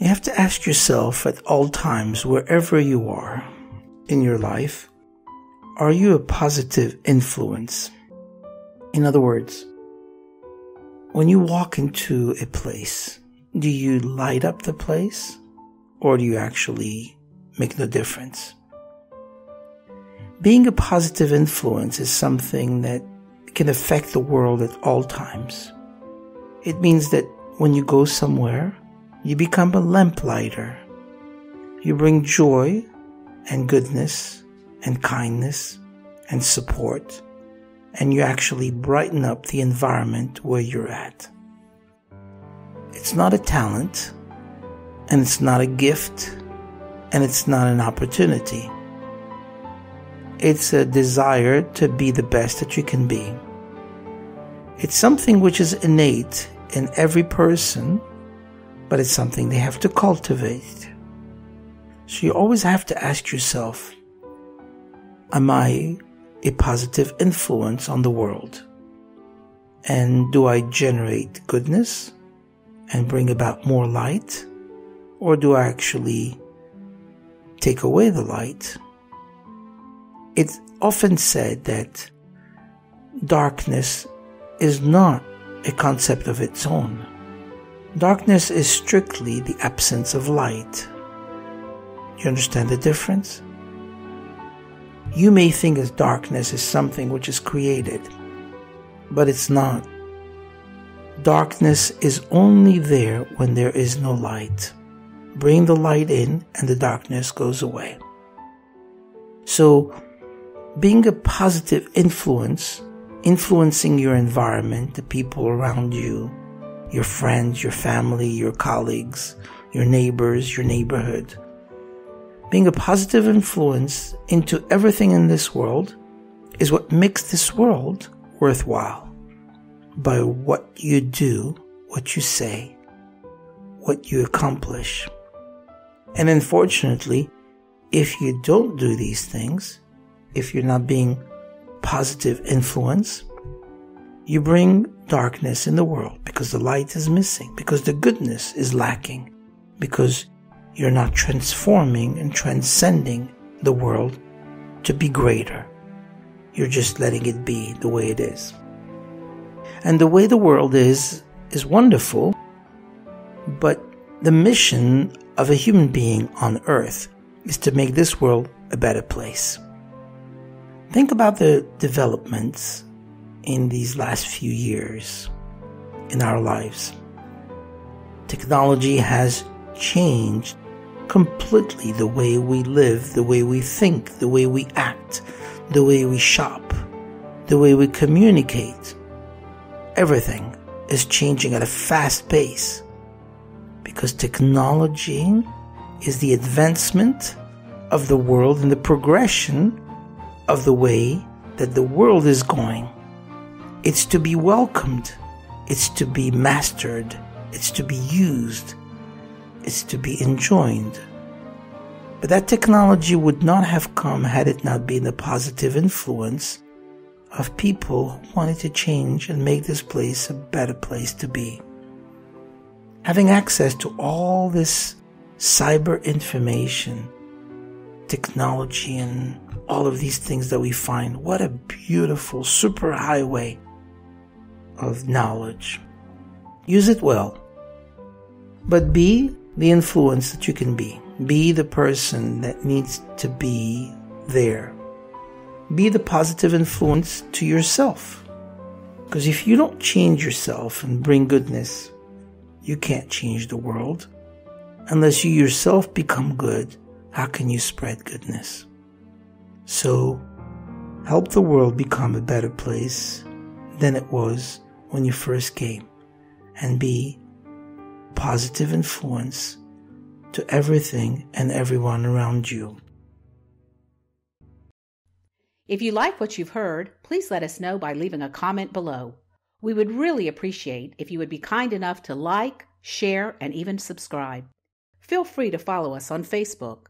You have to ask yourself at all times, wherever you are in your life, are you a positive influence? In other words, when you walk into a place, do you light up the place or do you actually make no difference? Being a positive influence is something that can affect the world at all times. It means that when you go somewhere, you become a lamplighter. You bring joy and goodness and kindness and support, and you actually brighten up the environment where you're at. It's not a talent, and it's not a gift, and it's not an opportunity. It's a desire to be the best that you can be. It's something which is innate in every person but it's something they have to cultivate. So you always have to ask yourself, am I a positive influence on the world? And do I generate goodness and bring about more light? Or do I actually take away the light? It's often said that darkness is not a concept of its own. Darkness is strictly the absence of light. You understand the difference? You may think that darkness is something which is created, but it's not. Darkness is only there when there is no light. Bring the light in and the darkness goes away. So, being a positive influence, influencing your environment, the people around you, your friends, your family, your colleagues, your neighbors, your neighborhood. Being a positive influence into everything in this world is what makes this world worthwhile. By what you do, what you say, what you accomplish. And unfortunately, if you don't do these things, if you're not being positive influence, you bring darkness in the world because the light is missing, because the goodness is lacking, because you're not transforming and transcending the world to be greater. You're just letting it be the way it is. And the way the world is, is wonderful, but the mission of a human being on earth is to make this world a better place. Think about the developments in these last few years in our lives. Technology has changed completely the way we live, the way we think, the way we act, the way we shop, the way we communicate. Everything is changing at a fast pace because technology is the advancement of the world and the progression of the way that the world is going. It's to be welcomed. It's to be mastered. It's to be used. It's to be enjoyed. But that technology would not have come had it not been the positive influence of people who wanted to change and make this place a better place to be. Having access to all this cyber information, technology, and all of these things that we find, what a beautiful superhighway of knowledge. Use it well. But be the influence that you can be. Be the person that needs to be there. Be the positive influence to yourself. Because if you don't change yourself and bring goodness, you can't change the world. Unless you yourself become good, how can you spread goodness? So, help the world become a better place than it was when you first came and be positive influence to everything and everyone around you. If you like what you've heard, please let us know by leaving a comment below. We would really appreciate if you would be kind enough to like, share, and even subscribe. Feel free to follow us on Facebook.